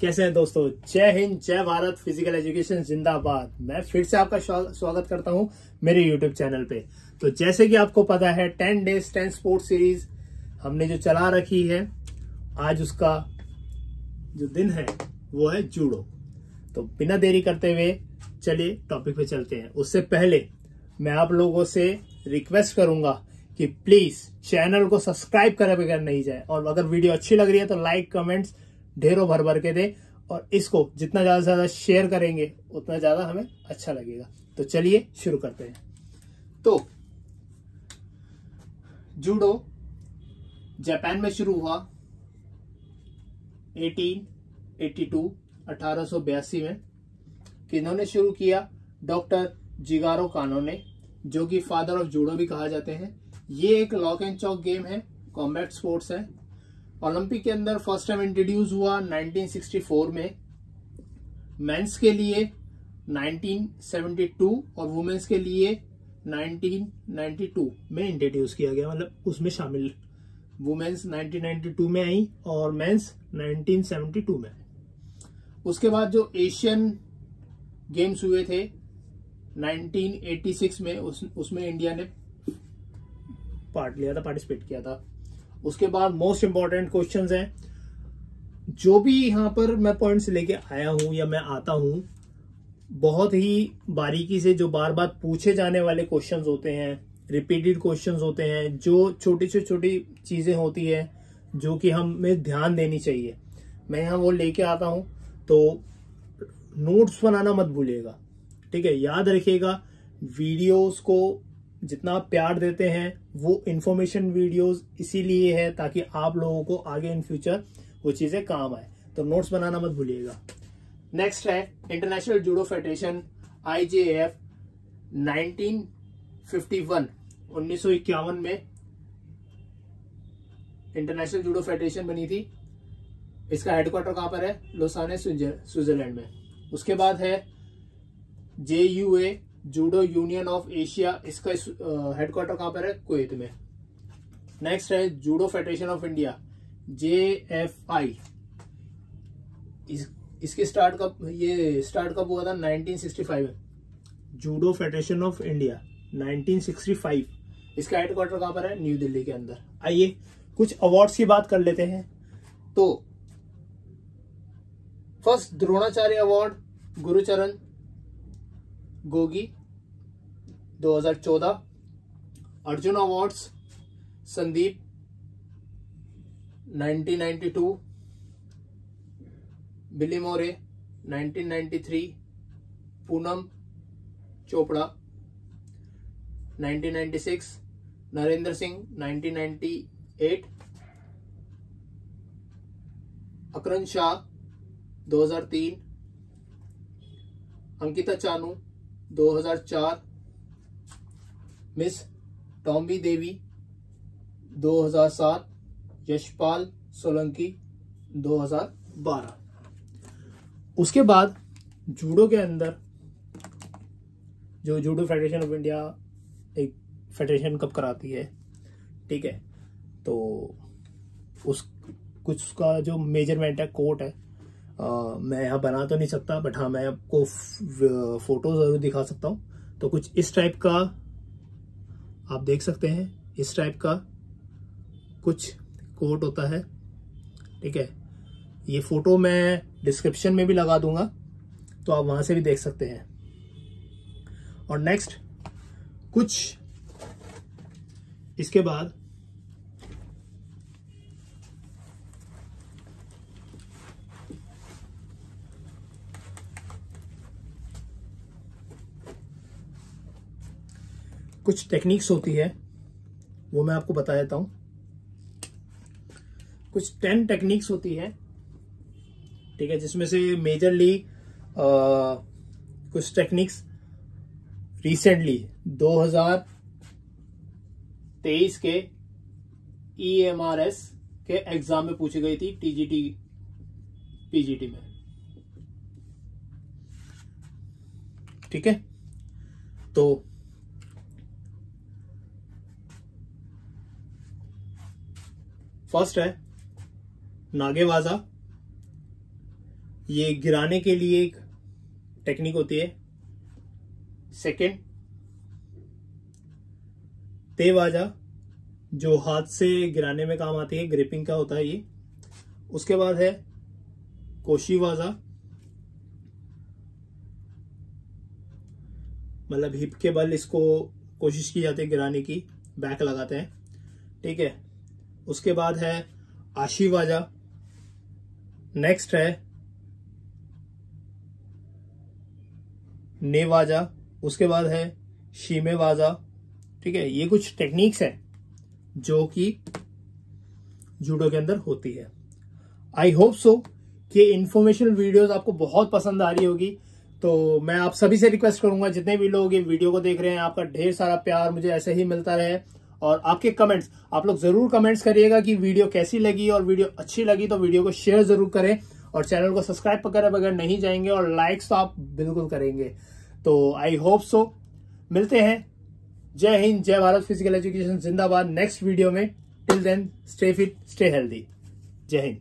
कैसे हैं दोस्तों? जय हिंद, जय भारत फ़िज़िकल एजुकेशन जिंदाबाद। मैं फिर से आपका स्वागत करता हूँ मेरे यूट्यूब चैनल पे। तो जैसे कि आपको पता है ten days ten sport series हमने जो चला रखी है, आज उसका जो दिन है, वो है जूडो तो बिना देरी करते हुए चलिए टॉपिक पे चलते हैं। उससे पहले मैं आप लोगों से रिक्वेस्ट करूँगा कि प्लीज़ चैनल को सब्सक्राइब करे बगैर नहीं जाए। और अगर वीडियो अच्छी लग रही है तो लाइक कमेंट्स ढेरों भर भर के दे और इसको जितना ज़्यादा से ज़्यादा शेयर करेंगे, उतना ज़्यादा हमें अच्छा लगेगा। तो चलिए शुरू करते हैं। तो जूडो जापान में शुरू हुआ। 1882 1882 में किन्होंने शुरू किया? डॉक्टर जिगारो कानो ने, जो कि फादर ऑफ़ जूडो भी कहा जाते हैं। ये एक लॉक एंड चौक गेम है कॉम्बैट स्पोर्ट्स है। ओलंपिक के अंदर फ़र्स्ट टाइम इंट्रोड्यूस हुआ 1964 में। मेंस के लिए 1972 और वुमेन्स के लिए 1992 में इंट्रोड्यूस किया गया मतलब उसमें शामिल। वुमेन्स 1992 में आई और मेंस 1972 में। उसके बाद जो एशियन गेम्स हुए थे 1986 में उस, उसमें इंडिया ने पार्ट लिया था पार्टिसिपेट किया था। उसके बाद मोस्ट इंपॉर्टेंट क्वेश्चन हैं। जो भी यहाँ पर मैं पॉइंट्स लेके आया हूँ या मैं आता हूँ, बहुत ही बारीकी से जो बार बार पूछे जाने वाले क्वेश्चंस होते हैं रिपीटेड क्वेश्चंस होते हैं, जो छोटी छोटी छोटी चीज़ें होती है, जो कि हमें ध्यान देनी चाहिए। मैं यहाँ वो लेके आता हूँ तो नोट्स बनाना मत भूलिएगा, ठीक है? याद रखिएगा वीडियोस को जितना आप प्यार देते हैं, वो इन्फॉर्मेशन वीडियोस इसीलिए है ताकि आप लोगों को आगे इन फ्यूचर वो चीज़ें काम आए। तो नोट्स बनाना मत भूलिएगा। नेक्स्ट है international judo federation I J F nineteen fifty one उन्नीस में इंटरनेशनल जूडो फेडरेशन बनी थी। इसका हेडक्वार्टर कहाँ पर है? लोसाने स्विट्जरलैंड में। उसके बाद है J U A judo union of Asia, इसका हेडक्वार्टर कहाँ पर है? कुवैत में। नेक्स्ट है judo federation of India J F I इसके स्टार्ट कब, ये स्टार्ट कब हुआ था? 1965 में। जूडो फेडरेशन ऑफ़ इंडिया 1965 इसका हेडक्वार्टर कहाँ पर है? न्यू दिल्ली के अंदर। आइए, कुछ अवार्ड्स की बात कर लेते हैं। तो first Dronacharya award Gurcharan Gogi 2014 Arjun awards, Sandeep 1992 Billy More 1993 Poonam Chopra 1996 Narendra Singh 1998 Akram Shah 2003 Ankita Chanu 2004 Miss Tombi Devi 2007 Yashpal Solanki 2012 उसके बाद जूडो के अंदर जो जूडो फेडरेशन ऑफ़ इंडिया एक फेडरेशन कप कराती है, ठीक है? तो उस, कुछ का जो मेज़रमेंट है, कोर्ट है आ, मैं यहाँ बना तो नहीं सकता बट हाँ मैं आपको फ़ोटो ज़रूर दिखा सकता हूँ। तो कुछ इस टाइप का आप देख सकते हैं। इस टाइप का कुछ कोट होता है ठीक है? ये फ़ोटो मैं डिस्क्रिप्शन में भी लगा दूँगा तो आप वहाँ से भी देख सकते हैं। और नेक्स्ट कुछ इसके बाद कुछ टेक्निक्स होती है, वो मैं आपको बता देता हूँ। कुछ टेन टेक्निक्स होती है, ठीक है, जिसमें से मेजरली कुछ टेक्निक्स रिसेंटली 2023 के ईएमआरएस e के एग्ज़ाम में पूछी गई थी टीजीटी पीजीटी में। ठीक है? तो फ़र्स्ट है, नागेवाजा। ये गिराने के लिए एक टेक्निक होती है। सेकेंड तेवाजा, जो हाथ से गिराने में काम आती है ग्रिपिंग का होता है ये। उसके बाद है, कोशीवाजा। मतलब हिप के बल इसको कोशिश की जाती है गिराने की, बैक लगाते हैं। ठीक है उसके बाद है आशीवाजा नेक्स्ट है नेवाजा। उसके बाद है शीमेवाजा। ठीक है, ये कुछ टेक्निक्स हैं जो कि जूडो के अंदर होती है। आई होप सो कि इन्फॉर्मेशनल वीडियोस आपको बहुत पसंद आ रही होगी। तो मैं आप सभी से रिक्वेस्ट करूँगा, जितने भी लोग ये वीडियो को देख रहे हैं, आपका ढेर सारा प्यार मुझे ऐसे ही मिलता रहे। और आपके कमेंट्स आप लोग ज़रूर कमेंट्स करिएगा कि वीडियो कैसी लगी और वीडियो अच्छी लगी तो वीडियो को शेयर ज़रूर करें और चैनल को सब्सक्राइब करें, बगैर नहीं जाएँगे और लाइक्स तो आप बिल्कुल करेंगे। तो आई होप सो मिलते हैं। जय हिंद, जय भारत फ़िज़िकल एजुकेशन जिंदाबाद नेक्स्ट वीडियो में. Till then stay fit stay healthy जय हिंद।